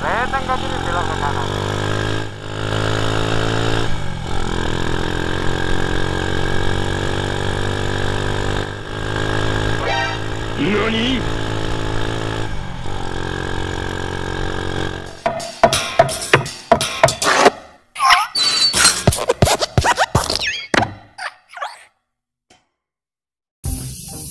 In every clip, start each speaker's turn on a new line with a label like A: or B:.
A: Leteng ke kiri belok ke kanan.
B: NANI?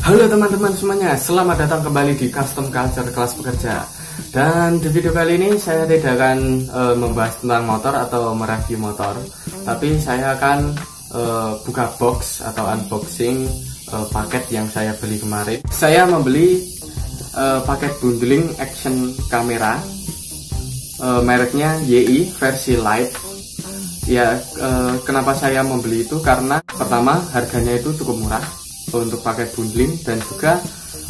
C: Halo teman-teman semuanya, selamat datang kembali di Custom Culture Kelas Pekerja Dan di video kali ini saya tidak akan e, membahas tentang motor atau mereview motor Tapi saya akan e, buka box atau unboxing e, paket yang saya beli kemarin Saya membeli e, paket bundling action kamera e, Mereknya YI versi light Ya, e, kenapa saya membeli itu? Karena pertama harganya itu cukup murah untuk pakai bundling dan juga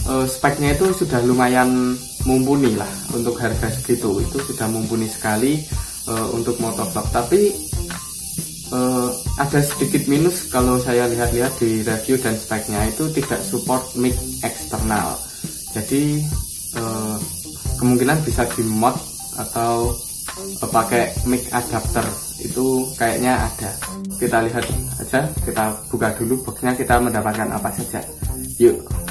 C: uh, speknya itu sudah lumayan mumpuni lah untuk harga segitu. Itu sudah mumpuni sekali uh, untuk motovlog tapi uh, ada sedikit minus kalau saya lihat-lihat di review dan speknya. Itu tidak support mic eksternal. Jadi uh, kemungkinan bisa di mod atau pakai mic adapter. Itu kayaknya ada. Kita lihat aja kita buka dulu boxnya kita mendapatkan apa saja. Yuk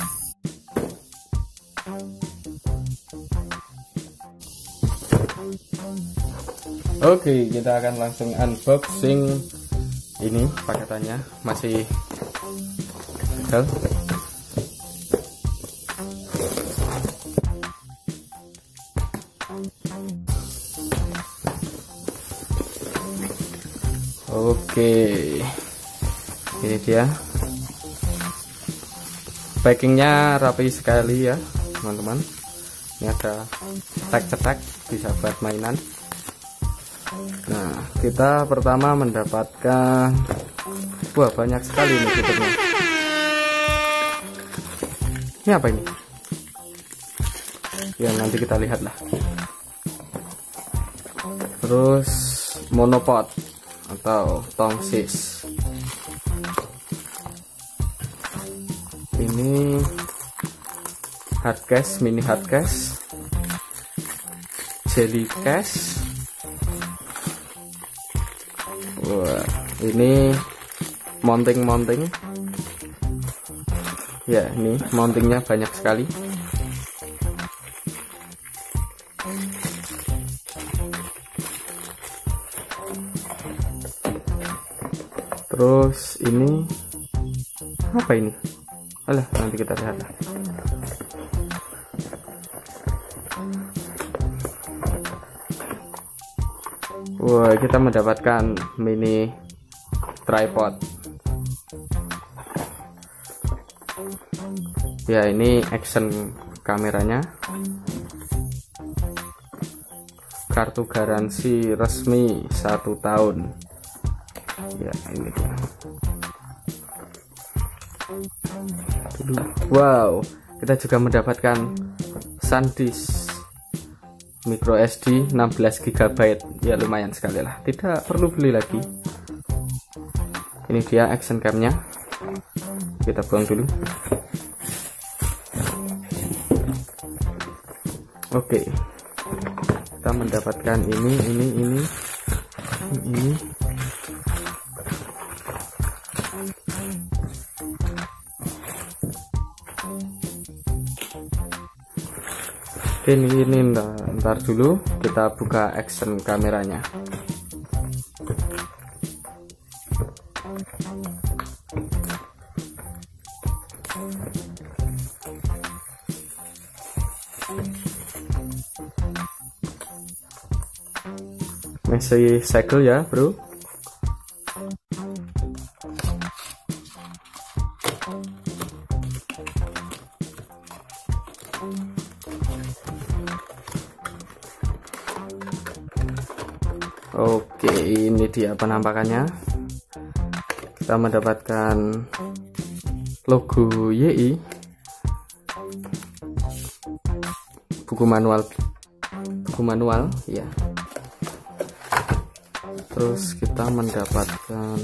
C: Oke, kita akan langsung unboxing ini paketannya masih gagal. Oke, ini dia. Packingnya rapi sekali ya, teman-teman. Ini ada cetak-cetak bisa buat mainan. Kita pertama mendapatkan wah banyak sekali ini fiturnya. Ini apa ini? Ya nanti kita lihatlah. Terus monopod atau tongsis ini hardcase mini hardcase jelly case wah ini mounting mounting ya ini mountingnya banyak sekali. Terus ini apa ini? Alah nanti kita lihat wah kita mendapatkan mini tripod. Ya ini action kameranya. Kartu garansi resmi satu tahun. Ya ini dia. Wow kita juga mendapatkan SanDisk micro SD 16 GB ya lumayan sekali lah. Tidak perlu beli lagi. Ini dia action camnya. Kita buang dulu. Oke. Kita mendapatkan ini ini. Ini ini ini ini ntar, ntar dulu kita buka action kameranya. Masih segel ya bro dia penampakannya. Kita mendapatkan logo YI. Buku manual. Buku manual, ya. Terus kita mendapatkan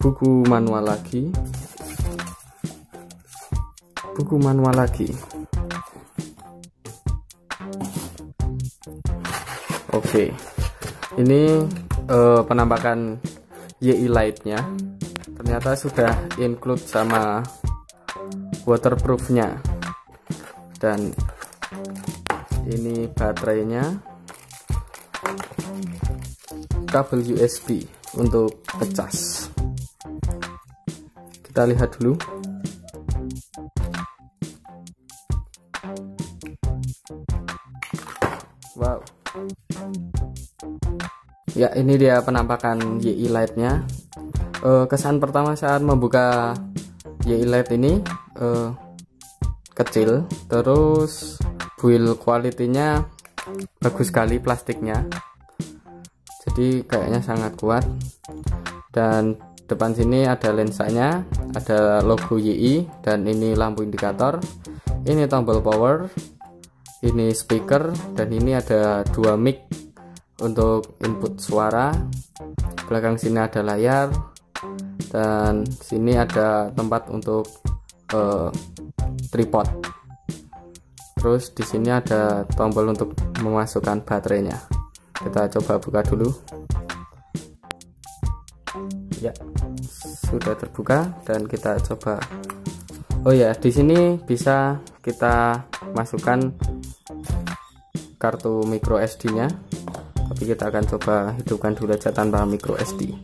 C: buku manual lagi. Buku manual lagi. oke ini uh, penampakan YI lightnya. Ternyata sudah include sama waterproofnya. Dan ini baterainya kabel USB untuk kecas kita lihat dulu ya ini dia penampakan YI lightnya uh, kesan pertama saat membuka YI light ini uh, kecil terus build quality-nya bagus sekali plastiknya. Jadi kayaknya sangat kuat. Dan depan sini ada lensanya ada logo YI dan ini lampu indikator. Ini tombol power ini speaker dan ini ada dua mic untuk input suara belakang sini ada layar dan sini ada tempat untuk uh, tripod. Terus di sini ada tombol untuk memasukkan baterainya. Kita coba buka dulu. Ya sudah terbuka dan kita coba. Oh ya di sini bisa kita masukkan kartu micro SD nya tapi kita akan coba hidupkan dulu aja tanpa micro SD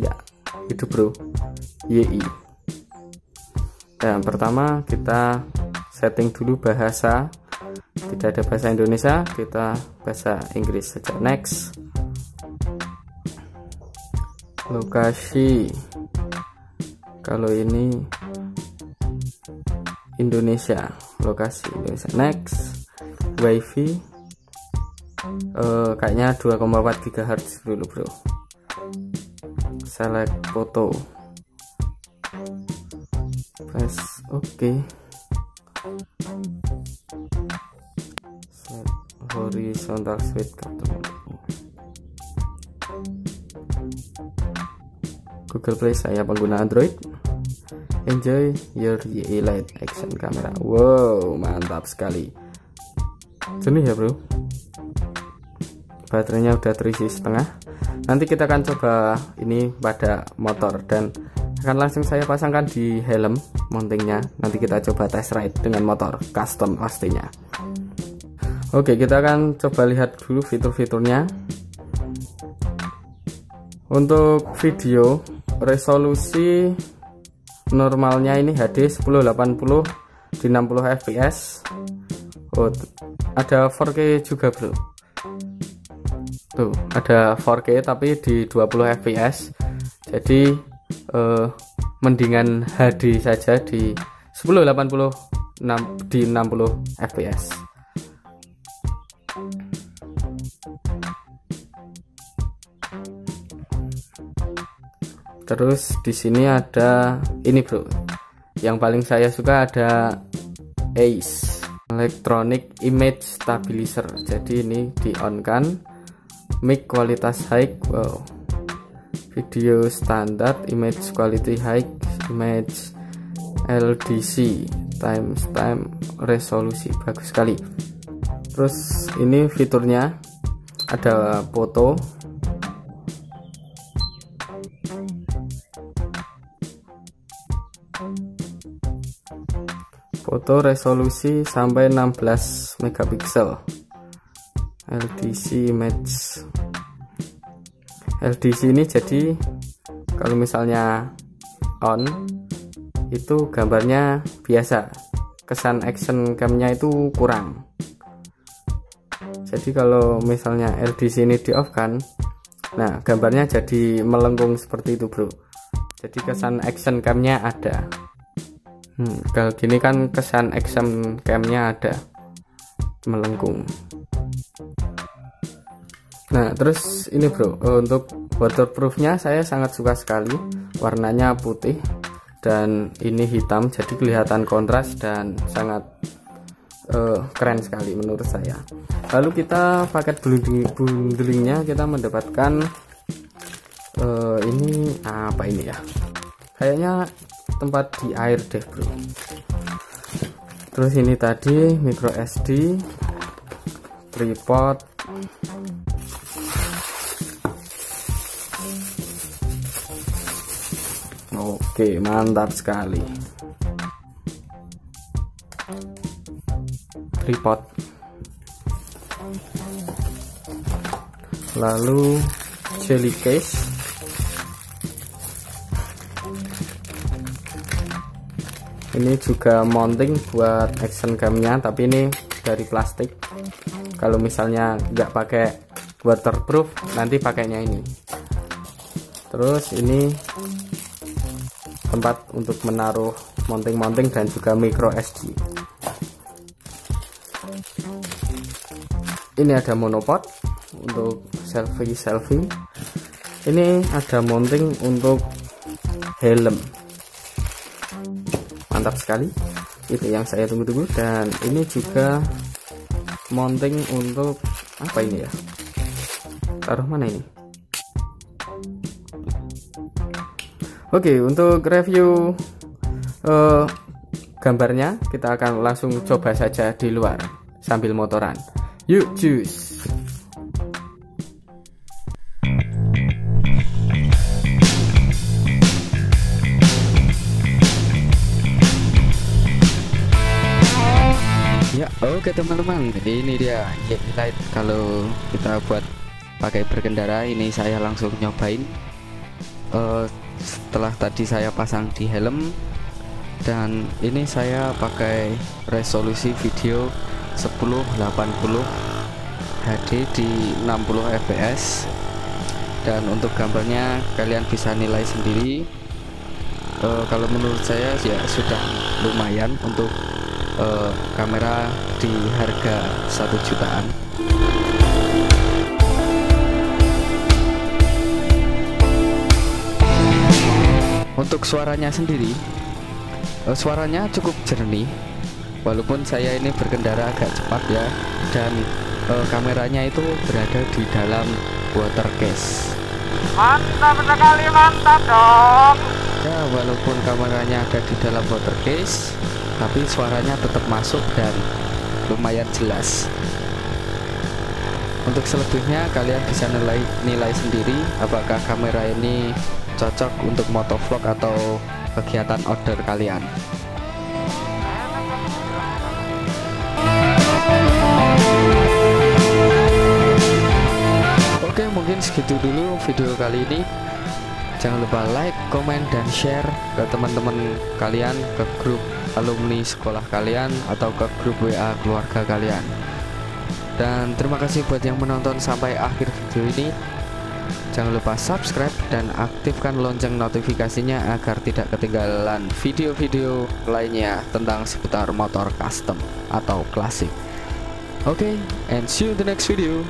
C: ya hidup bro. YI dan pertama kita setting dulu bahasa. Tidak ada bahasa Indonesia kita bahasa Inggris saja. Next lokasi. Kalau ini Indonesia. Lokasi Indonesia. Next. Wifi. Uh, kayaknya 2,4 GHz dulu bro. Select foto. Press oke. Okay. horizontal switch Google Play saya pengguna Android. Enjoy your YE Light action camera. Wow mantap sekali. Jenis ya bro? Baterainya udah terisi setengah. Nanti kita akan coba ini pada motor dan akan langsung saya pasangkan di helm mountingnya. Nanti kita coba test ride dengan motor custom pastinya. Oke kita akan coba lihat dulu fitur-fiturnya. Untuk video resolusi normalnya ini HD 1080 di 60 fps oh ada 4K juga bro. Tuh ada 4K tapi di 20 fps jadi eh, mendingan HD saja di 1080 di 60 fps terus di sini ada ini bro. Yang paling saya suka ada ACE electronic image stabilizer. Jadi ini di on kan mic kualitas high wow. Video standar image quality high image LDC time resolusi bagus sekali. Terus ini fiturnya ada foto foto resolusi sampai 16 megapiksel. LDC image LDC ini jadi kalau misalnya on itu gambarnya biasa. Kesan action camnya itu kurang. Jadi kalau misalnya LDC ini di off kan nah gambarnya jadi melengkung seperti itu bro. Jadi kesan action camnya ada hmm, kalau gini kan kesan action camnya ada melengkung. Nah terus ini bro. Untuk waterproofnya saya sangat suka sekali. Warnanya putih dan ini hitam jadi kelihatan kontras dan sangat uh, keren sekali menurut saya. Lalu kita paket bundlingnya kita mendapatkan Eh, ini apa ini ya? Kayaknya tempat di air deh bro terus ini tadi micro SD tripod. Oke mantap sekali. Tripod. Lalu jelly case ini juga mounting buat action camnya tapi ini dari plastik. Kalau misalnya nggak pakai waterproof nanti pakainya ini. Terus ini tempat untuk menaruh mounting-mounting dan juga micro SD ini ada monopod untuk selfie-selfie. Ini ada mounting untuk helm mantap sekali. Itu yang saya tunggu-tunggu. Dan ini juga mounting untuk apa ini ya? Taruh mana ini? Oke untuk review uh, gambarnya kita akan langsung coba saja di luar sambil motoran. Yuk cus oke teman-teman, ini dia light. Kalau kita buat pakai berkendara ini saya langsung nyobain. Uh, setelah tadi saya pasang di helm dan ini saya pakai resolusi video 1080 HD di 60 fps dan untuk gambarnya kalian bisa nilai sendiri. Uh, kalau menurut saya ya sudah lumayan untuk uh, kamera di harga satu jutaan untuk suaranya sendiri uh, suaranya cukup jernih walaupun saya ini berkendara agak cepat ya dan uh, kameranya itu berada di dalam water case
A: Mantap sekali, mantap dong.
C: ya walaupun kameranya ada di dalam water case tapi suaranya tetap masuk dan lumayan jelas. Untuk selebihnya kalian bisa nilai nilai sendiri apakah kamera ini cocok untuk motovlog atau kegiatan outdoor kalian. Oke mungkin segitu dulu video kali ini. Jangan lupa like, komen, dan share ke teman-teman kalian Ke grup alumni sekolah kalian Atau ke grup WA keluarga kalian Dan terima kasih buat yang menonton sampai akhir video ini Jangan lupa subscribe dan aktifkan lonceng notifikasinya agar tidak ketinggalan video-video lainnya tentang seputar motor custom atau klasik. Oke, okay, and see you in the next video.